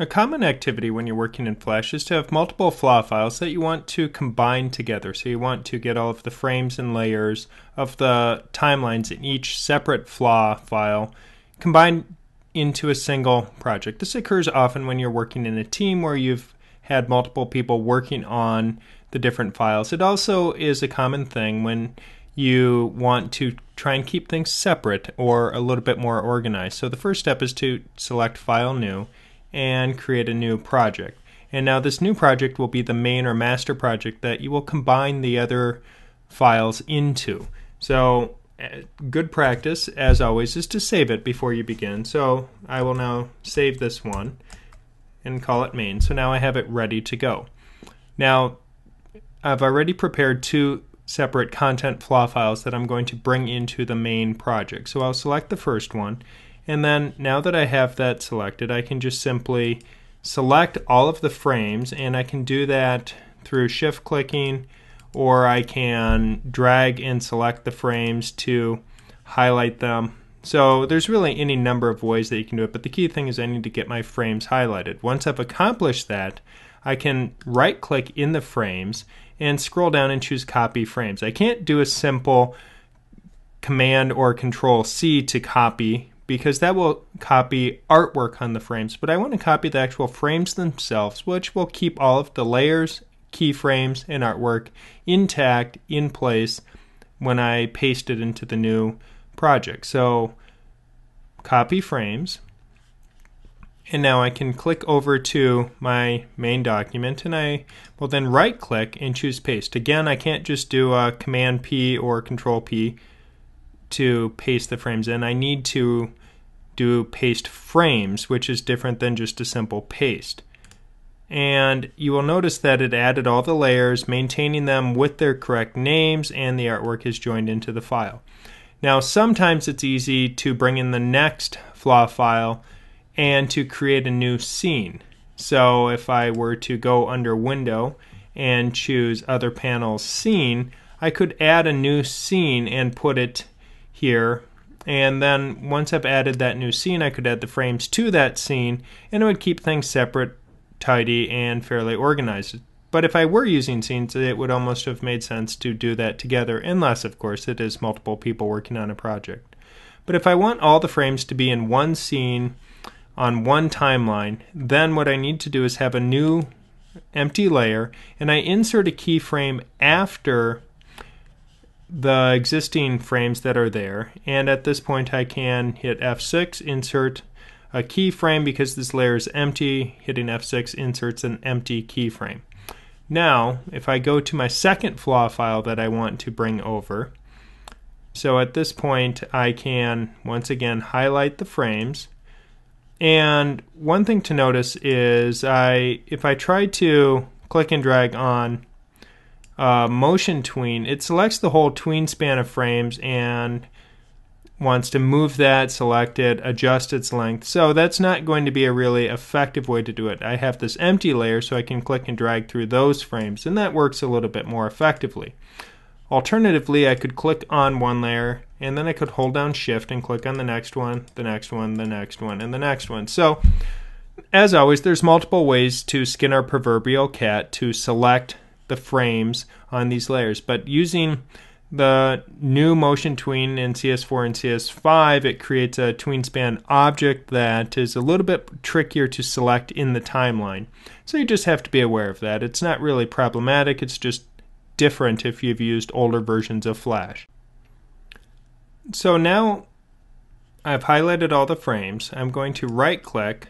A common activity when you're working in Flash is to have multiple FLA files that you want to combine together. So you want to get all of the frames and layers of the timelines in each separate FLA file combined into a single project. This occurs often when you're working in a team where you've had multiple people working on the different files. It also is a common thing when you want to try and keep things separate or a little bit more organized. So the first step is to select File New and create a new project. And now this new project will be the main or master project that you will combine the other files into. So uh, good practice, as always, is to save it before you begin. So I will now save this one and call it main. So now I have it ready to go. Now I've already prepared two separate content FLA files that I'm going to bring into the main project. So I'll select the first one and then now that I have that selected, I can just simply select all of the frames and I can do that through shift clicking or I can drag and select the frames to highlight them. So there's really any number of ways that you can do it, but the key thing is I need to get my frames highlighted. Once I've accomplished that, I can right click in the frames and scroll down and choose copy frames. I can't do a simple command or control C to copy because that will copy artwork on the frames, but I want to copy the actual frames themselves, which will keep all of the layers, keyframes, and artwork intact in place when I paste it into the new project. So copy frames. And now I can click over to my main document and I will then right click and choose paste. Again, I can't just do a command P or control P to paste the frames in. I need to do paste frames, which is different than just a simple paste. And you will notice that it added all the layers, maintaining them with their correct names, and the artwork is joined into the file. Now, sometimes it's easy to bring in the next FLA file and to create a new scene. So if I were to go under Window and choose Other Panels Scene, I could add a new scene and put it here and then once I've added that new scene, I could add the frames to that scene, and it would keep things separate, tidy, and fairly organized. But if I were using scenes, it would almost have made sense to do that together, unless, of course, it is multiple people working on a project. But if I want all the frames to be in one scene on one timeline, then what I need to do is have a new empty layer, and I insert a keyframe after the existing frames that are there. And at this point I can hit F6 insert a keyframe because this layer is empty. Hitting F6 inserts an empty keyframe. Now if I go to my second FLA file that I want to bring over so at this point I can once again highlight the frames. And one thing to notice is I if I try to click and drag on uh, motion tween, it selects the whole tween span of frames and wants to move that, select it, adjust its length. So that's not going to be a really effective way to do it. I have this empty layer so I can click and drag through those frames and that works a little bit more effectively. Alternatively, I could click on one layer and then I could hold down shift and click on the next one, the next one, the next one, and the next one. So as always, there's multiple ways to skin our proverbial cat to select the frames on these layers. But using the new motion tween in CS4 and CS5, it creates a tween span object that is a little bit trickier to select in the timeline. So you just have to be aware of that. It's not really problematic, it's just different if you've used older versions of Flash. So now I've highlighted all the frames. I'm going to right click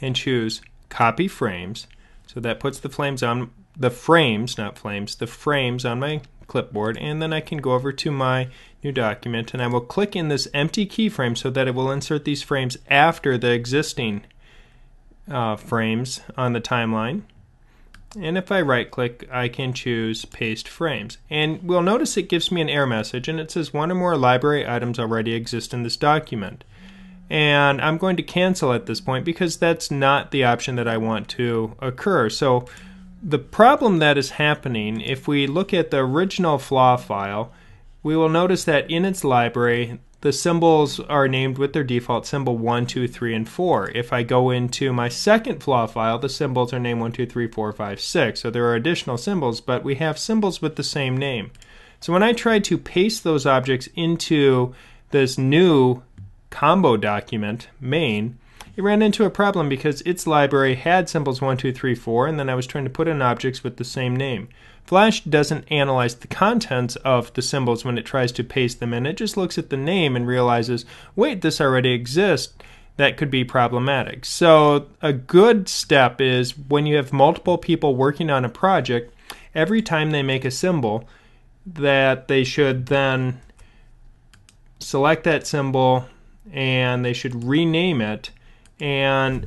and choose copy frames. So that puts the frames on the frames, not flames, the frames on my clipboard and then I can go over to my new document and I will click in this empty keyframe so that it will insert these frames after the existing uh, frames on the timeline. And if I right click, I can choose paste frames. And we'll notice it gives me an error message and it says one or more library items already exist in this document. And I'm going to cancel at this point because that's not the option that I want to occur. So the problem that is happening, if we look at the original FLA file, we will notice that in its library the symbols are named with their default symbol 1, 2, 3, and 4. If I go into my second FLA file, the symbols are named 1, 2, 3, 4, 5, 6. So there are additional symbols, but we have symbols with the same name. So when I try to paste those objects into this new combo document, main, it ran into a problem because its library had symbols 1, 2, 3, 4, and then I was trying to put in objects with the same name. Flash doesn't analyze the contents of the symbols when it tries to paste them in. It just looks at the name and realizes, wait, this already exists. That could be problematic. So, a good step is when you have multiple people working on a project, every time they make a symbol, that they should then select that symbol and they should rename it and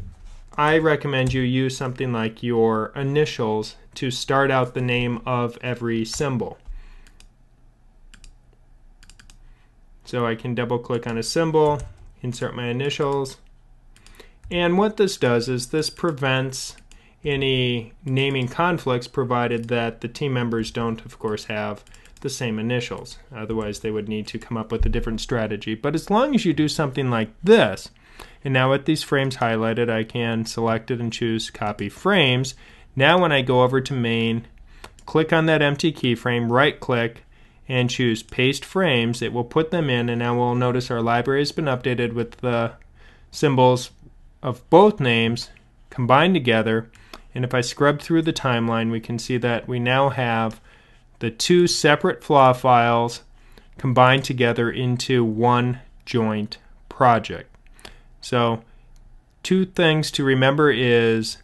I recommend you use something like your initials to start out the name of every symbol. So I can double click on a symbol, insert my initials, and what this does is this prevents any naming conflicts provided that the team members don't, of course, have the same initials. Otherwise, they would need to come up with a different strategy. But as long as you do something like this, and now with these frames highlighted, I can select it and choose copy frames. Now when I go over to main, click on that empty keyframe, right click, and choose paste frames, it will put them in and now we'll notice our library has been updated with the symbols of both names combined together. And if I scrub through the timeline, we can see that we now have the two separate FLA files combined together into one joint project. So, two things to remember is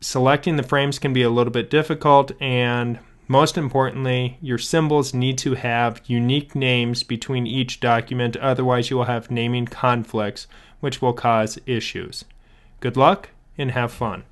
selecting the frames can be a little bit difficult and most importantly, your symbols need to have unique names between each document, otherwise, you will have naming conflicts, which will cause issues. Good luck and have fun.